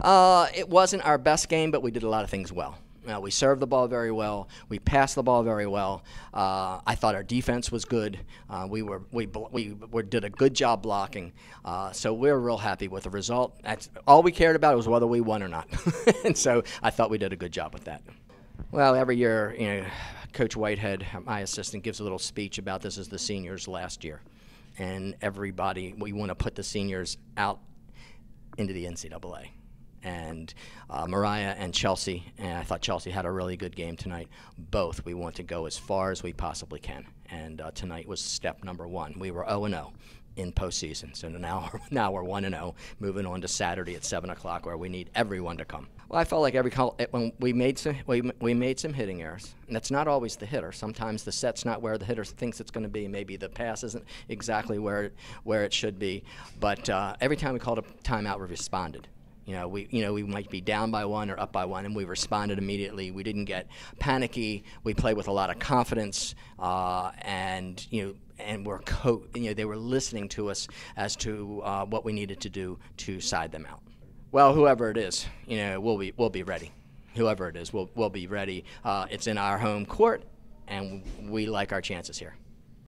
Uh, it wasn't our best game, but we did a lot of things well. Uh, we served the ball very well. We passed the ball very well. Uh, I thought our defense was good. Uh, we were we, we, we did a good job blocking. Uh, so we are real happy with the result. That's all we cared about was whether we won or not. and so I thought we did a good job with that. Well, every year, you know, Coach Whitehead, my assistant, gives a little speech about this as the seniors last year, and everybody we want to put the seniors out into the NCAA and uh, Mariah and Chelsea. And I thought Chelsea had a really good game tonight. Both we want to go as far as we possibly can, and uh, tonight was step number one. We were 0 0 in postseason, so now now we're 1 0, moving on to Saturday at 7 o'clock, where we need everyone to come. Well, I felt like every call when we made some we, we made some hitting errors, and that's not always the hitter. Sometimes the set's not where the hitter thinks it's going to be. Maybe the pass isn't exactly where it, where it should be. But uh, every time we called a timeout, we responded. You know, we you know we might be down by one or up by one, and we responded immediately. We didn't get panicky. We played with a lot of confidence, uh, and you know, and we're co- you know they were listening to us as to uh, what we needed to do to side them out. Well, whoever it is, you know, we'll be we'll be ready. Whoever it is, we'll we'll be ready. Uh, it's in our home court, and we like our chances here.